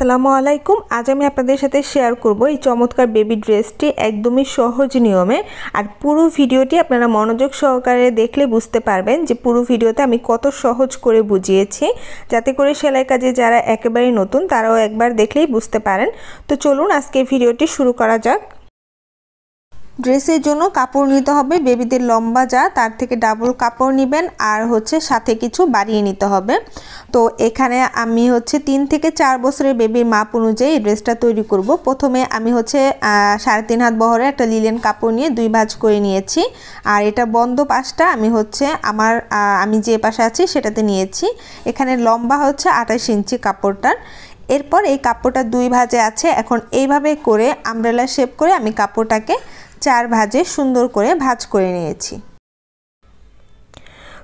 আসসালামু আলাইকুম। আজ আমি আপনাদের সাথে শেয়ার করব এই চমৎকার বেবি ড্রেসটি একদমই সহজ নিয়মে আর পুরো ভিডিওটি আপনারা মনোযোগ সহকারে দেখলে বুঝতে পারবেন যে পুরো ভিডিওতে আমি কত সহজ করে বুঝিয়েছি। যাতে করে সেলাই কাজে যারা একেবারেই নতুন, তারাও একবার দেখলেই বুঝতে পারেন। তো চলুন আজকে ভিডিওটি শুরু করা যাক। ড্রেসের জন্য কাপড় নিতে হবে। বেবিদের লম্বা যা, তার থেকে ডাবল কাপড় নেবেন আর হচ্ছে সাথে কিছু বাড়িয়ে নিতে হবে। তো এখানে আমি হচ্ছে তিন থেকে চার বছরের বেবির মাপ অনুযায়ী ড্রেসটা তৈরি করব। প্রথমে আমি হচ্ছে সাড়ে তিন হাত বহরে একটা লিলেন কাপড় নিয়ে দুই ভাজ করে নিয়েছি। আর এটা বন্ধ পাশটা আমি হচ্ছে আমার আমি যে পাশে আছি সেটাতে নিয়েছি। এখানে লম্বা হচ্ছে আঠাশ ইঞ্চি কাপড়টার। এরপর এই কাপড়টা দুই ভাজে আছে। এখন এইভাবে করে আমব্রেলা শেপ করে আমি কাপড়টাকে চার ভাজে সুন্দর করে ভাজ করে নিয়েছি।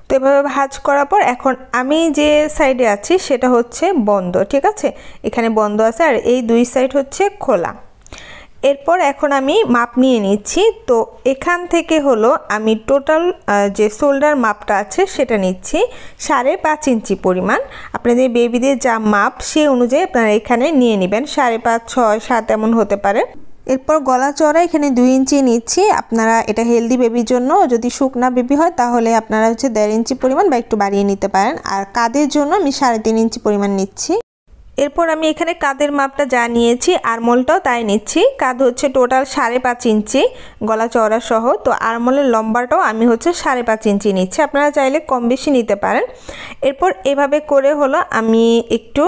তো এভাবে ভাজ করার পর এখন আমি যে সাইডে আছি সেটা হচ্ছে বন্ধ, ঠিক আছে? এখানে বন্ধ আছে আর এই দুই সাইড হচ্ছে খোলা। এরপর এখন আমি মাপ নিয়ে নিচ্ছি। তো এখান থেকে হলো আমি টোটাল যে শোল্ডার মাপটা আছে সেটা নিচ্ছি সাড়ে পাঁচ ইঞ্চি পরিমাণ। আপনাদের বেবিদের যা মাপ সে অনুযায়ী আপনারা এখানে নিয়ে নেবেন। সাড়ে পাঁচ, ছয়, সাত এমন হতে পারে। এরপর গলা চড়া এখানে দুই ইঞ্চি নিচ্ছি। আপনারা এটা হেলদি বেবির জন্য যদি শুকনা বেবি হয় তাহলে আপনারা হচ্ছে দেড় ইঞ্চি পরিমাণ বা একটু বাড়িয়ে নিতে পারেন। আর কাদের জন্য আমি সাড়ে তিন ইঞ্চি পরিমাণ নিচ্ছি। এরপর আমি এখানে কাদের মাপটা যা নিয়েছি, আরমোলটাও তাই নিচ্ছি। কাঁধ হচ্ছে টোটাল সাড়ে পাঁচ ইঞ্চি গলা চওড়া সহ। তো আরমোলের লম্বাটাও আমি হচ্ছে সাড়ে পাঁচ ইঞ্চি নিচ্ছি। আপনারা চাইলে কম বেশি নিতে পারেন। এরপর এভাবে করে হলো আমি একটু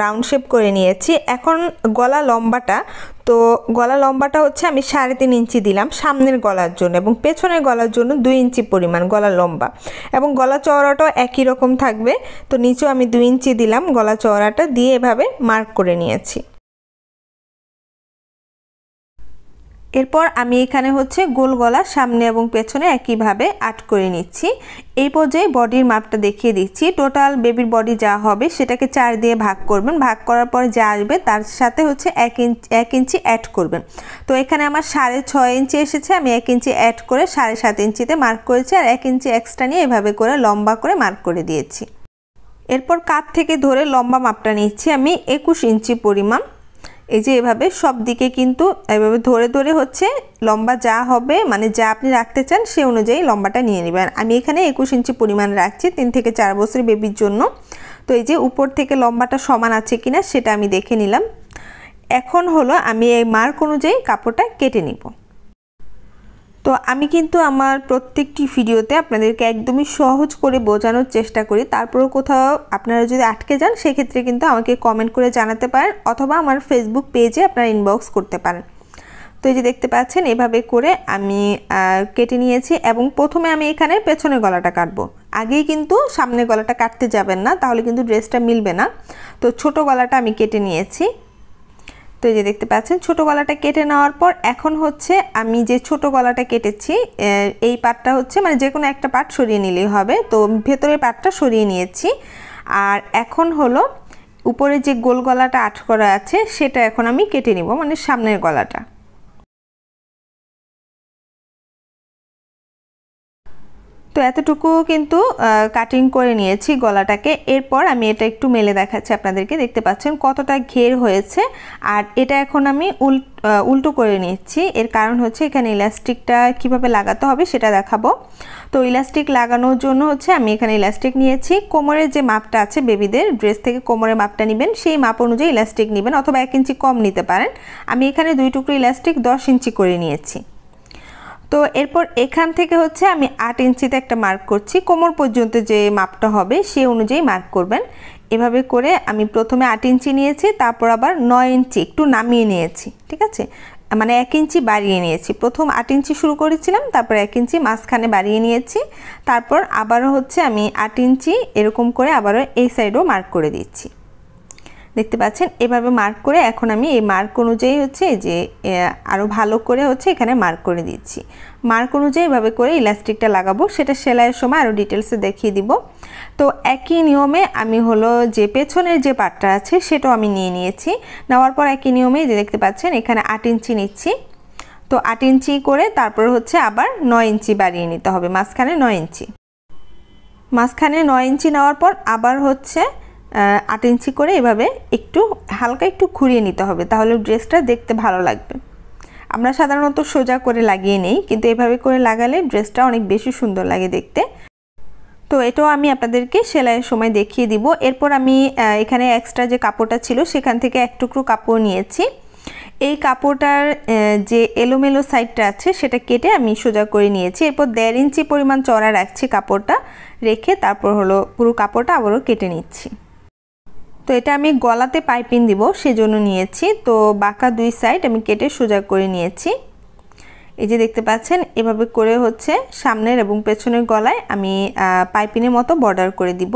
রাউন্ড শেপ করে নিয়েছি। এখন গলা লম্বাটা তো গলা লম্বাটা হচ্ছে আমি সাড়ে তিন ইঞ্চি দিলাম সামনের গলার জন্য এবং পেছনের গলার জন্য দুই ইঞ্চি পরিমাণ গলা লম্বা এবং গলা চওড়াটাও একই রকম থাকবে। তো নিচেও আমি দুই ইঞ্চি দিলাম গলা চওড়াটা দিয়ে এভাবে মার্ক করে নিয়েছি। এরপর আমি এখানে হচ্ছে গোল গলা সামনে এবং পেছনে একইভাবে আট করে নিচ্ছি। এই পর্যায়ে বডির মাপটা দেখিয়ে দিচ্ছি। টোটাল বেবির বডি যা হবে সেটাকে চার দিয়ে ভাগ করবেন। ভাগ করার পর যা আসবে তার সাথে হচ্ছে এক ইঞ্চি এক ইঞ্চি অ্যাড করবেন। তো এখানে আমার সাড়ে ছয় ইঞ্চি এসেছে। আমি এক ইঞ্চি অ্যাড করে সাড়ে সাত ইঞ্চিতে মার্ক করেছি আর এক ইঞ্চি এক্সট্রা নিয়ে এভাবে করে লম্বা করে মার্ক করে দিয়েছি। এরপর কাত থেকে ধরে লম্বা মাপটা নিচ্ছি। আমি একুশ ইঞ্চি পরিমাণ এই যে এভাবে সব দিকে কিন্তু এভাবে ধরে ধরে হচ্ছে লম্বা যা হবে মানে যা আপনি রাখতে চান সে অনুযায়ী লম্বাটা নিয়ে নেবেন। আমি এখানে একুশ ইঞ্চি পরিমাণ রাখছি, তিন থেকে চার বছর বেবির জন্য। তো এই যে উপর থেকে লম্বাটা সমান আছে কিনা সেটা আমি দেখে নিলাম। এখন হলো আমি এই মার্ক অনুযায়ী কাপড়টা কেটে নিব। তো আমি কিন্তু আমার প্রত্যেকটি ভিডিওতে আপনাদেরকে একদমই সহজ করে বোঝানোর চেষ্টা করি। তারপরেও কোথাও আপনারা যদি আটকে যান, সেক্ষেত্রে কিন্তু আমাকে কমেন্ট করে জানাতে পারেন অথবা আমার ফেসবুক পেজে আপনারা ইনবক্স করতে পারেন। তো এই যে দেখতে পাচ্ছেন, এভাবে করে আমি কেটে নিয়েছি এবং প্রথমে আমি এখানে পেছনের গলাটা কাটবো। আগেই কিন্তু সামনের গলাটা কাটতে যাবেন না, তাহলে কিন্তু ড্রেসটা মিলবে না। তো ছোট গলাটা আমি কেটে নিয়েছি। তো এই যে দেখতে পাচ্ছেন, ছোট গলাটা কেটে নেওয়ার পর এখন হচ্ছে আমি যে ছোট গলাটা কেটেছি এই পাটটা হচ্ছে মানে যে কোনো একটা পাট সরিয়ে নিলেই হবে। তো ভেতরের পাটটা সরিয়ে নিয়েছি। আর এখন হলো উপরে যে গোল গলাটা আট করা আছে, সেটা এখন আমি কেটে নিব মানে সামনের গলাটা। তো এতটুকু কিন্তু কাটিং করে নিয়েছি গলাটাকে। এরপর আমি এটা একটু মেলে দেখাচ্ছি আপনাদেরকে। দেখতে পাচ্ছেন কতটা ঘের হয়েছে। আর এটা এখন আমি উল উল্টো করে নিচ্ছি। এর কারণ হচ্ছে এখানে ইলাস্টিকটা কীভাবে লাগাতে হবে সেটা দেখাবো। তো ইলাস্টিক লাগানোর জন্য হচ্ছে আমি এখানে ইলাস্টিক নিয়েছি। কোমরের যে মাপটা আছে বেবিদের, ড্রেস থেকে কোমরের মাপটা নেবেন, সেই মাপ অনুযায়ী ইলাস্টিক নেবেন অথবা এক ইঞ্চি কম নিতে পারেন। আমি এখানে দুই টুকরো ইলাস্টিক দশ ইঞ্চি করে নিয়েছি। তো এরপর এখান থেকে হচ্ছে আমি আট ইঞ্চিতে একটা মার্ক করছি। কোমর পর্যন্ত যে মাপটা হবে সে অনুযায়ী মার্ক করবেন। এভাবে করে আমি প্রথমে আট ইঞ্চি নিয়েছি, তারপর আবার নয় ইঞ্চি একটু নামিয়ে নিয়েছি, ঠিক আছে? মানে এক ইঞ্চি বাড়িয়ে নিয়েছি। প্রথম আট ইঞ্চি শুরু করেছিলাম, তারপর এক ইঞ্চি মাঝখানে বাড়িয়ে নিয়েছি। তারপর আবারও হচ্ছে আমি আট ইঞ্চি এরকম করে আবারও এই সাইডও মার্ক করে দিচ্ছি। দেখতে পাচ্ছেন? এভাবে মার্ক করে এখন আমি এই মার্ক অনুযায়ী হচ্ছে যে আরও ভালো করে হচ্ছে এখানে মার্ক করে দিচ্ছি। মার্ক অনুযায়ী এভাবে করে ইলাস্টিকটা লাগাবো, সেটা সেলাইয়ের সময় আরও ডিটেলসে দেখিয়ে দিব। তো একই নিয়মে আমি হলো যে পেছনের যে পাটটা আছে, সেটাও আমি নিয়ে নিয়েছি। নেওয়ার পর একই নিয়মে যে দেখতে পাচ্ছেন, এখানে আট ইঞ্চি নিচ্ছি। তো আট ইঞ্চি করে তারপর হচ্ছে আবার নয় ইঞ্চি বাড়িয়ে নিতে হবে, মাঝখানে নয় ইঞ্চি। মাঝখানে নয় ইঞ্চি নেওয়ার পর আবার হচ্ছে আট ইঞ্চি করে এভাবে একটু হালকা একটু ঘুরিয়ে নিতে হবে, তাহলে ড্রেসটা দেখতে ভালো লাগবে। আমরা সাধারণত সোজা করে লাগিয়ে নেই, কিন্তু এভাবে করে লাগালে ড্রেসটা অনেক বেশি সুন্দর লাগে দেখতে। তো এটাও আমি আপনাদেরকে সেলাইয়ের সময় দেখিয়ে দিব। এরপর আমি এখানে এক্সট্রা যে কাপড়টা ছিল সেখান থেকে এক টুকরো কাপড় নিয়েছি। এই কাপড়টার যে এলোমেলো সাইডটা আছে সেটা কেটে আমি সোজা করে নিয়েছি। এরপর দেড় ইঞ্চি পরিমাণ চড়া রাখছি কাপড়টা, রেখে তারপর হলো পুরো কাপড়টা আবারও কেটে নিচ্ছি। তো এটা আমি গলাতে পাইপিং দিব, সেজন্য নিয়েছি। তো বাঁকা দুই সাইড আমি কেটে সোজা করে নিয়েছি। এই যে দেখতে পাচ্ছেন, এভাবে করে হচ্ছে সামনের এবং পেছনের গলায় আমি পাইপিনের মতো বর্ডার করে দিব।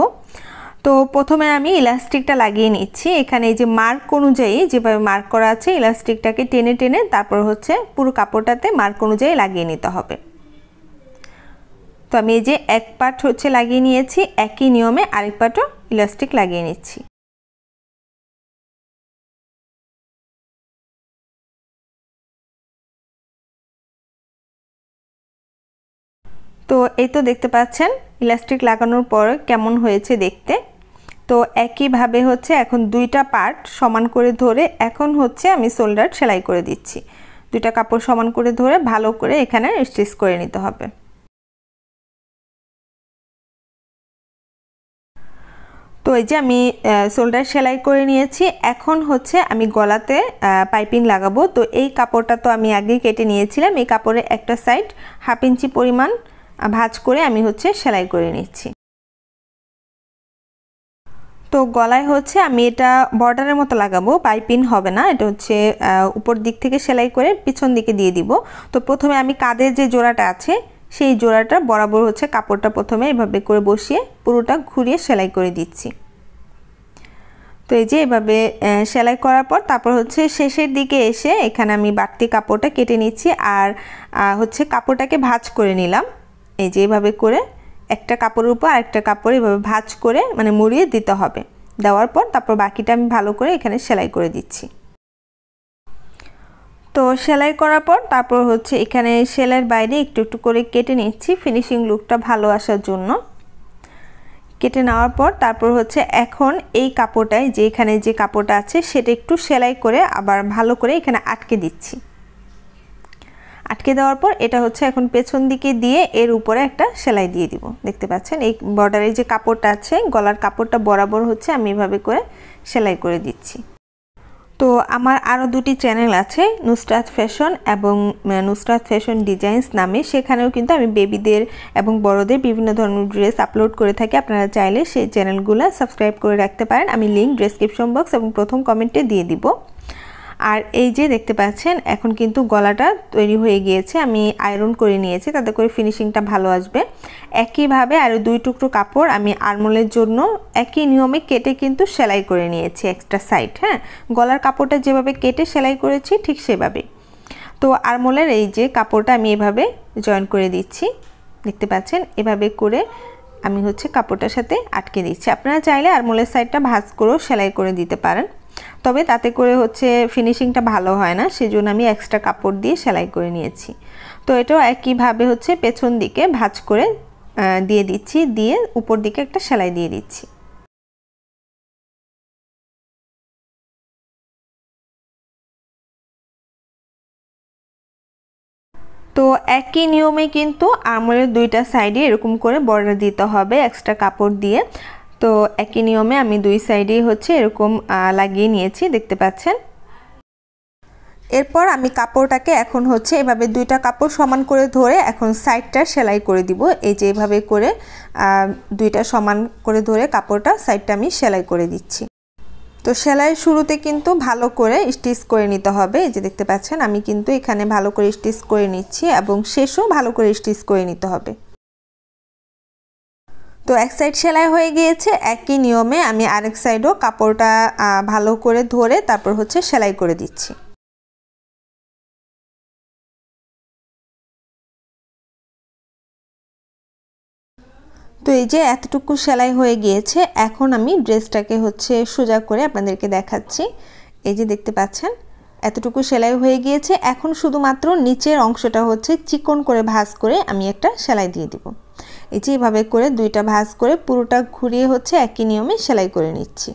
তো প্রথমে আমি ইলাস্টিকটা লাগিয়ে নিচ্ছি। এখানে এই যে মার্ক অনুযায়ী যেভাবে মার্ক করা আছে, ইলাস্টিকটাকে টেনে টেনে তারপর হচ্ছে পুরো কাপড়টাতে মার্ক অনুযায়ী লাগিয়ে নিতে হবে। তো আমি এই যে এক পার্ট হচ্ছে লাগিয়ে নিয়েছি, একই নিয়মে আরেক পার্টও ইলাস্টিক লাগিয়ে নিচ্ছি। তো এই তো দেখতে পাচ্ছেন ইলাস্টিক লাগানোর পর কেমন হয়েছে দেখতে। তো একইভাবে হচ্ছে এখন দুইটা পার্ট সমান করে ধরে এখন হচ্ছে আমি শোল্ডার সেলাই করে দিচ্ছি। দুইটা কাপড় সমান করে ধরে ভালো করে এখানে স্টিচ করে নিতে হবে। তো এই যে আমি শোল্ডার সেলাই করে নিয়েছি। এখন হচ্ছে আমি গলাতে পাইপিং লাগাবো। তো এই কাপড়টা তো আমি আগেই কেটে নিয়েছিলাম। এই কাপড়ের একটা সাইড হাফ ইঞ্চি পরিমাণ ভাজ করে আমি হচ্ছে সেলাই করে নিচ্ছি। তো গলায় হচ্ছে আমি এটা বর্ডারের মতো লাগাবো পাইপিন হবে না, এটা হচ্ছে উপর দিক থেকে সেলাই করে পিছন দিকে দিয়ে দিব। তো প্রথমে আমি কাদের যে জোড়াটা আছে, সেই জোড়াটা বরাবর হচ্ছে কাপড়টা প্রথমে এভাবে করে বসিয়ে পুরোটা ঘুরিয়ে সেলাই করে দিচ্ছি। তো এই যে এভাবে সেলাই করার পর তারপর হচ্ছে শেষের দিকে এসে এখানে আমি বাড়তি কাপড়টা কেটে নিচ্ছি আর হচ্ছে কাপড়টাকে ভাজ করে নিলাম। এই যে এভাবে করে একটা কাপড়ের উপর আরেকটা কাপড় এভাবে ভাজ করে মানে মুড়িয়ে দিতে হবে। দেওয়ার পর তারপর বাকিটা আমি ভালো করে এখানে সেলাই করে দিচ্ছি। তো সেলাই করার পর তারপর হচ্ছে এখানে সেলাইয়ের বাইরে একটু একটু করে কেটে নিচ্ছি ফিনিশিং লুকটা ভালো আসার জন্য। কেটে নেওয়ার পর তারপর হচ্ছে এখন এই কাপড়টায় যে এখানে যে কাপড়টা আছে সেটা একটু সেলাই করে আবার ভালো করে এখানে আটকে দিচ্ছি। আটকে দেওয়ার পর এটা হচ্ছে এখন পেছন দিকে দিয়ে এর উপরে একটা সেলাই দিয়ে দিব। দেখতে পাচ্ছেন? এই বর্ডারের যে কাপড়টা আছে, গলার কাপড়টা বরাবর হচ্ছে আমি এভাবে করে সেলাই করে দিচ্ছি। তো আমার আরও দুটি চ্যানেল আছে, নুসরাত ফ্যাশন এবং নুসরাত ফ্যাশন ডিজাইনস নামে। সেখানেও কিন্তু আমি বেবিদের এবং বড়দের বিভিন্ন ধরনের ড্রেস আপলোড করে থাকি। আপনারা চাইলে সেই চ্যানেলগুলো সাবস্ক্রাইব করে রাখতে পারেন। আমি লিঙ্ক ডেসক্রিপশন বক্স এবং প্রথম কমেন্টে দিয়ে দিব। আর এই যে দেখতে পাচ্ছেন, এখন কিন্তু গলাটা তৈরি হয়ে গিয়েছে। আমি আয়রন করে নিয়েছি, তাতে করে ফিনিশিংটা ভালো আসবে। একইভাবে আর দুই টুকরো কাপড় আমি আরমোলের জন্য একই নিয়মে কেটে কিন্তু সেলাই করে নিয়েছি এক্সট্রা সাইড হ্যাঁ? গলার কাপড়টা যেভাবে কেটে সেলাই করেছি, ঠিক সেভাবে। তো আরমোলের এই যে কাপড়টা আমি এভাবে জয়েন করে দিচ্ছি, দেখতে পাচ্ছেন? এভাবে করে আমি হচ্ছে কাপড়টার সাথে আটকে দিচ্ছি। আপনারা চাইলে আরমোলের সাইডটা ভাজ করেও সেলাই করে দিতে পারেন। তবে তাতে করে হচ্ছে ফিনিশিংটা ভালো হয় না, সেজন্য আমি এক্সট্রা কাপড় দিয়ে সেলাই করে নিয়েছি। তো এটাও একইভাবে হচ্ছে পেছন দিকে ভাজ করে দিয়ে দিচ্ছি, দিয়ে উপর দিকে একটা সেলাই দিয়ে দিচ্ছি। তো একই নিয়মে কিন্তু আমলের দুইটা সাইডে এরকম করে বর্ডার দিতে হবে এক্সট্রা কাপড় দিয়ে। তো একই নিয়মে আমি দুই সাইডেই হচ্ছে এরকম লাগিয়ে নিয়েছি, দেখতে পাচ্ছেন। এরপর আমি কাপড়টাকে এখন হচ্ছে এভাবে দুইটা কাপড় সমান করে ধরে এখন সাইডটা সেলাই করে দিব। এই যে এভাবে করে দুইটা সমান করে ধরে কাপড়টা সাইডটা আমি সেলাই করে দিচ্ছি। তো সেলাই শুরুতে কিন্তু ভালো করে স্টিচ করে নিতে হবে। এই যে দেখতে পাচ্ছেন, আমি কিন্তু এখানে ভালো করে স্টিচ করে নিচ্ছি এবং শেষও ভালো করে স্টিচ করে নিতে হবে। তো এক সাইড সেলাই হয়ে গিয়েছে, একই নিয়মে আমি আরেক সাইডও কাপড়টা ভালো করে ধরে তারপর হচ্ছে সেলাই করে দিচ্ছি। তো এই যে এতটুকু সেলাই হয়ে গিয়েছে, এখন আমি ড্রেসটাকে হচ্ছে সোজা করে আপনাদেরকে দেখাচ্ছি। এই যে দেখতে পাচ্ছেন, এতটুকু সেলাই হয়ে গিয়েছে, এখন শুধুমাত্র নিচের অংশটা হচ্ছে চিকন করে ভাজ করে আমি একটা সেলাই দিয়ে দিব। এই যে এভাবে করে দুইটা ভাঁজ করে পুরোটা ঘুরিয়ে হচ্ছে একই নিয়মে সেলাই করে নিচ্ছি।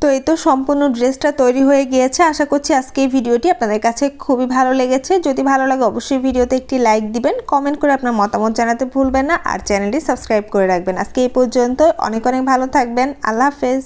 তো এই তো সম্পূর্ণ ড্রেসটা তৈরি হয়ে গিয়েছে। আশা করছি আজকে এই ভিডিওটি আপনাদের কাছে খুবই ভালো লেগেছে। যদি ভালো লাগে অবশ্যই ভিডিওতে একটি লাইক দিবেন, কমেন্ট করে আপনার মতামত জানাতে ভুলবেন না, আর চ্যানেলটি সাবস্ক্রাইব করে রাখবেন। আজকে এই পর্যন্ত অনেক অনেক ভালো থাকবেন। আল্লাহ হাফেজ।